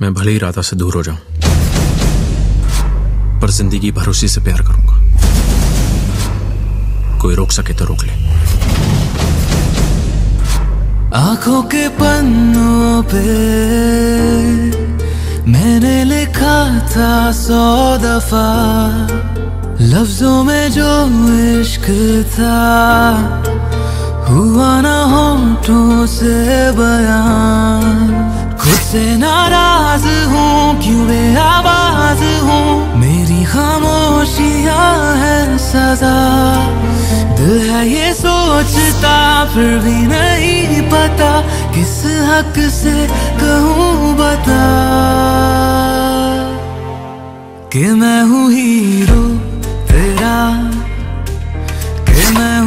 मैं भले ही राधा से दूर हो जाऊँ, पर ज़िंदगी भर उसी से प्यार करूँगा। कोई रोक सके तो रोक ले। आँखों के पन्नों पे मैंने लिखा था सौ दफ़ा, लफ्जों में जो इश्क था, हुआ ना होठों से बयान से नाराज़ हूँ, क्यों बे आवाज़ हूँ? मेरी खामोशियाँ है सजा। दिल है ये सोचता, फिर भी नहीं पता, किस हक से कहूँ बता। कि मैं हूँ हीरो तेरा, कि मैं